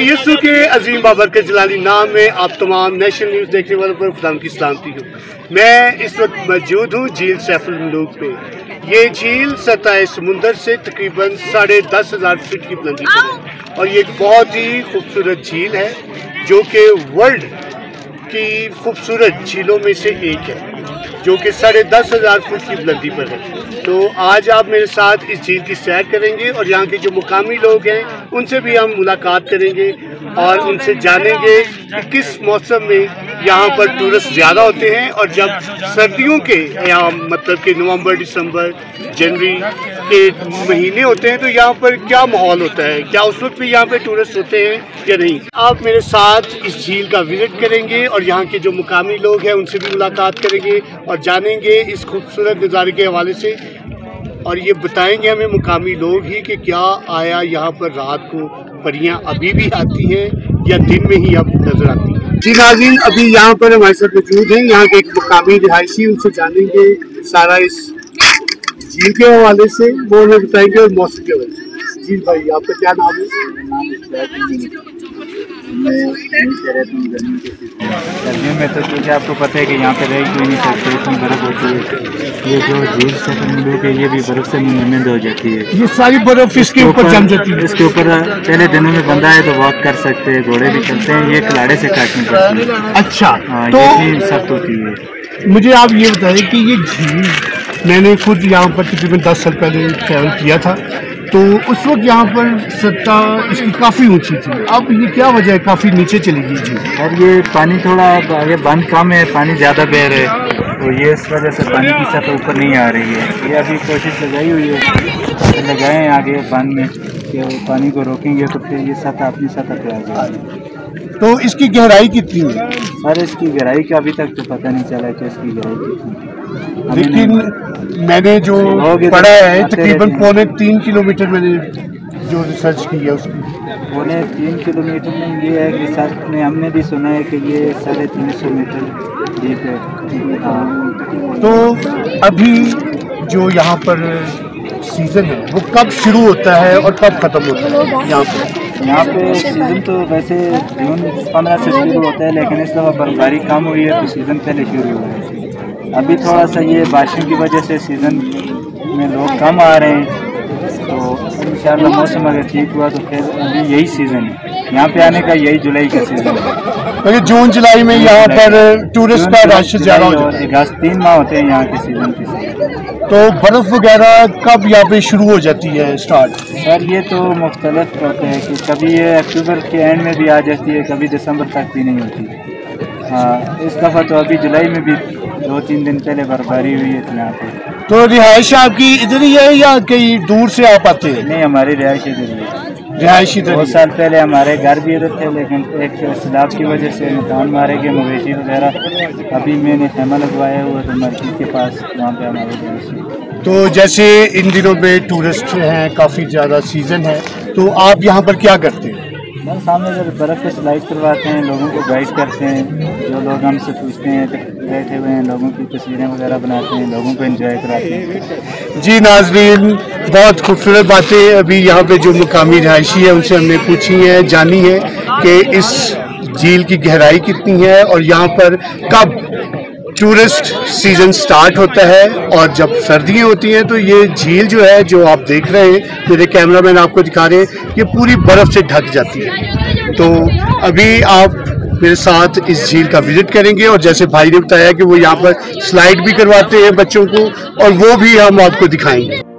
अजीम बाबरकर जलाली नाम में आप तमाम नेशनल न्यूज़ देखने वालों पर खुदा की सलामती हूँ। मैं इस वक्त मौजूद हूँ झील सैफुल मलूक पे। ये झील सतह समुंदर से तकरीबन साढ़े दस हज़ार फीट की बुलंदी है। और ये एक बहुत ही खूबसूरत झील है, जो कि वर्ल्ड की खूबसूरत झीलों में से एक है। जो कि साढ़े दस हज़ार फुट की बुलंदी पर है। तो आज आप मेरे साथ इस झील की सैर करेंगे और यहाँ के जो मुकामी लोग हैं, उनसे भी हम मुलाकात करेंगे और उनसे जानेंगे कि किस मौसम में यहाँ पर टूरिस्ट ज़्यादा होते हैं और जब सर्दियों के, या मतलब कि नवंबर, दिसंबर, जनवरी महीने होते हैं तो यहाँ पर क्या माहौल होता है? क्या उस वक्त भी यहाँ पे टूरिस्ट होते हैं या नहीं? आप मेरे साथ इस झील का विज़िट करेंगे और यहाँ के जो मुकामी लोग हैं, उनसे भी मुलाकात करेंगे और जानेंगे इस खूबसूरत नज़ारे के हवाले से। और ये बताएँगे हमें मुकामी लोग ही कि क्या आया यहाँ पर रात को, परियाँ अभी भी आती हैं या दिन में ही अब नज़र आती हैं? जी नाजीन अभी यहाँ पर हमारे साथ मौजूद हैं। यहाँ के एक मुकामी रिहायशी उनसे जानेंगे सारा इस झील के हवाले से वो हमें बताएँगे और मौसम के हवाले से। जी भाई आपका क्या नाम है? सर्दियों में तो क्योंकि आपको पता है कि यहाँ पे रह कोई नहीं सकते बर्फ़ होती है। ये जो झील से लोग है ये भी बर्फ़ से मुनद हो जाती है। ये सारी बर्फ़ इसके ऊपर जम जाती है। इसके ऊपर पहले दिनों में बंदा है तो वॉक कर सकते हैं घोड़े भी चलते हैं ये खिलाड़े से काटनी पड़ती है अच्छा हाँ तो सख्त होती है। मुझे आप ये बताइए कि ये झील मैंने खुद यहाँ पर तकरीबन दस साल पहले ट्रैवल किया था। तो उस वक्त यहाँ पर सतह इसकी काफ़ी ऊँची थी। अब ये क्या वजह है? काफ़ी नीचे चली गई जी और ये पानी थोड़ा आगे बंद कम है पानी ज़्यादा बह रहा है। तो ये इस वजह से पानी की सतह ऊपर नहीं आ रही है। ये अभी कोशिश लगाई हुई है। तो लगाए आगे बंद में कि पानी को रोकेंगे तो फिर ये सतह अपनी सतह पे आ जाएगी। तो इसकी गहराई कितनी है? सर इसकी गहराई का अभी तक तो पता नहीं चला कि इसकी गहराई कितनी है। लेकिन मैंने जो पढ़ा है तकरीबन पौने तीन किलोमीटर मैंने जो रिसर्च की है उसकी। पौने तीन किलोमीटर में ये है कि सर ने हमने भी सुना है कि ये साढ़े तीन सौ मीटर डीप है। हाँ तो अभी जो यहाँ पर सीज़न है वो कब शुरू होता है और कब ख़त्म होता है यहाँ पर? यहाँ पे सीज़न तो वैसे जून पंद्रह से शुरू होता है लेकिन इस दफ़ा बर्फबारी कम हुई है तो सीज़न पहले शुरू हुआ है। अभी थोड़ा सा ये बारिशों की वजह से सीज़न में लोग कम आ रहे हैं तो इंशाल्लाह मौसम अगर ठीक हुआ तो फिर अभी यही सीज़न है। यहाँ पे आने का यही जुलाई का सीज़न है। क्योंकि जून जुलाई में यहाँ पर टूरिस्ट का रश ज़्यादा हो जाता है। अगस्त तीन माह होते हैं यहाँ के सीज़न के तो बर्फ़ वगैरह कब यहाँ पे शुरू हो जाती है स्टार्ट सर ये तो मुख्तलिफ़ होते हैं कि कभी ये अक्टूबर के एंड में भी आ जाती है कभी दिसंबर तक भी नहीं होती। हाँ इस दफ़ा तो अभी जुलाई में भी दो तीन दिन पहले बर्फबारी हुई है यहाँ पे। तो रिहाइश आपकी इधर ही है या कहीं दूर से आप आते हैं? नहीं हमारी रिहाइश इधर ही है। इधर दो साल पहले हमारे घर भी इधर थे लेकिन एक सैलाब की वजह से मकान मारे गए मवेशी वगैरह। अभी मैंने खेमा लगवाया हुआ तो मस्जिद के पास वहाँ पे हमारे है। तो जैसे इन दिनों में टूरिस्ट हैं काफ़ी ज़्यादा सीज़न है तो आप यहाँ पर क्या करते हैं? बस सामने जब बर्फ़ पर स्लाइड करवाते हैं लोगों को गाइड करते हैं। जो लोग हमसे पूछते हैं बैठे हुए हैं, लोगों की तस्वीरें वगैरह बनाते हैं, लोगों को एंजॉय कराते हैं। जी नाजरीन, बहुत खूबसूरत बातें अभी यहाँ पे जो मुकामी रहायशी है, उनसे हमने पूछी है, जानी है कि इस झील की गहराई कितनी है और यहाँ पर कब टूरिस्ट सीज़न स्टार्ट होता है और जब सर्दियाँ होती हैं तो ये झील जो है, जो आप देख रहे हैं, मेरे कैमरामैन आपको दिखा रहे हैं, ये पूरी बर्फ़ से ढक जाती है। तो अभी आप मेरे साथ इस झील का विज़िट करेंगे और जैसे भाई ने बताया कि वो यहाँ पर स्लाइड भी करवाते हैं बच्चों को और वो भी हम आपको दिखाएँगे।